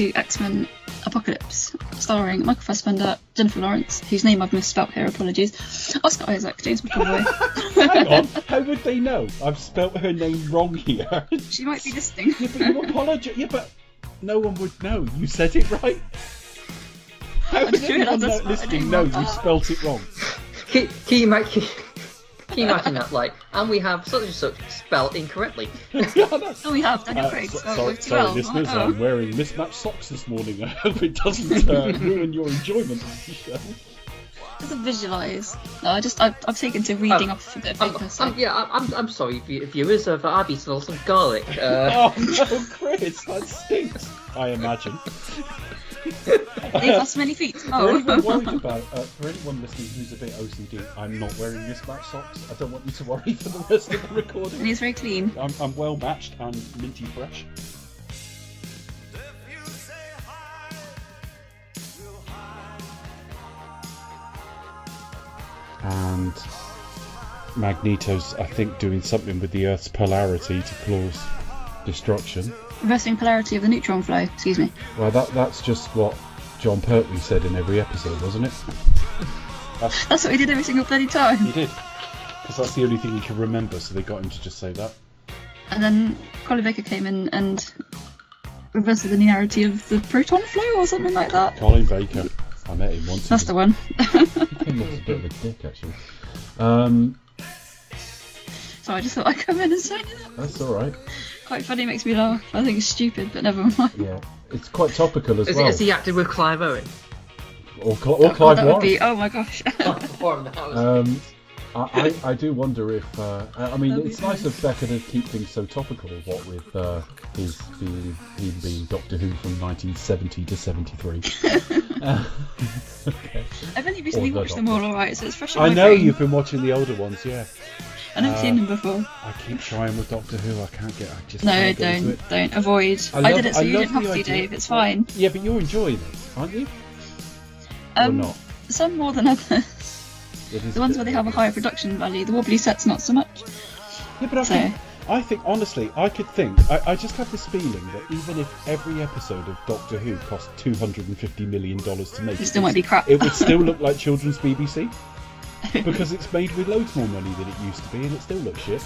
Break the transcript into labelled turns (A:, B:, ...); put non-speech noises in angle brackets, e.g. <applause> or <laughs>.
A: X Men Apocalypse, starring Michael Fassbender, Jennifer Lawrence, whose name I've misspelt here, apologies, Oscar Isaac, James McAvoy.
B: Hang on, how would they know? I've spelt her name wrong here. <laughs>
A: she might be listening.
B: yeah, but you apologise. Yeah, but no one would know. You said it right. How would
A: just
B: anyone
A: I
B: know-
A: spelt
B: listening
A: name
B: know you spelt it wrong?
C: Can, can you make? Can you imagine that? Like, and we have such and such spelled incorrectly. <laughs>
B: yeah.
A: Oh, we have Daniel
B: Uh,
A: Craig.
B: so-
A: spelled
B: sorry,
A: with
B: sorry,
A: L's.
B: listeners,
A: Oh.
B: I'm wearing mismatched socks this morning. I <laughs> hope it doesn't uh, <laughs> ruin your enjoyment of the show.
A: Doesn't visualise. No, I just I've, I've taken to reading
C: Um,
A: off a bit of
C: I'm,
A: paper. So.
C: I'm, yeah, I'm, I'm, I'm sorry, vi- viewers of Abbey Smells and Garlic. Uh, <laughs>
B: Oh no, Chris, that stinks. I imagine.
A: Leave us many feet. <laughs>
B: For anyone
A: Oh.
B: worried about, uh, for anyone listening who's a bit OCD, I'm not wearing mismatched socks. I don't want you to worry for the rest of the
A: and
B: recording.
A: he's very clean.
B: I'm, I'm well matched and minty fresh. And Magneto's, I think, doing something with the Earth's polarity to cause destruction.
A: Reversing polarity of the neutron flow. Excuse me.
B: Well, that that's just what Jon Pertwee said in every episode, wasn't it? <laughs>
A: That's what he did every single bloody time.
B: He did. Because that's the only thing he can remember, so they got him to just say that.
A: And then Colin Baker came in and reversed the linearity of the proton flow or something like that.
B: Colin Baker. I met him once.
A: That's the one.
B: He came off a bit of a dick, actually. Um,
A: so I just thought I'd come in and say that.
B: that's alright.
A: Quite funny, makes me laugh. I think it's stupid, but never mind.
B: Yeah. It's quite topical as
C: is,
B: well.
C: is he acted with Clive Owen?
B: Or, Cl- or Clive
A: that would
B: Warren.
A: be, oh my gosh.
C: Warren, that was-
B: Um, I, I, I do wonder if uh, I I mean
A: That'd
B: it's nice of Becker to keep things so topical. What with uh, his being him being Doctor Who from 1970 to 73. Uh, okay.
A: I've only recently
B: Or the
A: watched them all alright, so it's fresh in
B: I
A: my
B: know
A: brain.
B: you've been watching the older ones, yeah.
A: I've never
B: uh,
A: seen them before.
B: I keep trying with Doctor Who. I can't get. I just
A: No,
B: can't get into
A: don't, don't. Avoid.
B: I
A: I, did it so
B: I
A: you didn't have to,
B: idea-
A: Dave. It's fine.
B: Yeah, but you're enjoying it, aren't you?
A: Um,
B: or not?
A: Some more than others. <laughs> The ones where they have a higher production value. The wobbly sets, not so much.
B: Yeah, but I
A: So-
B: think, I think honestly, I could think. I, I just have this feeling that even if every episode of Doctor Who cost two hundred and fifty million dollars to make,
A: It still might be crap.
B: It would still look like <laughs> children's BBC because it's made with loads more money than it used to be, and it still looks shit.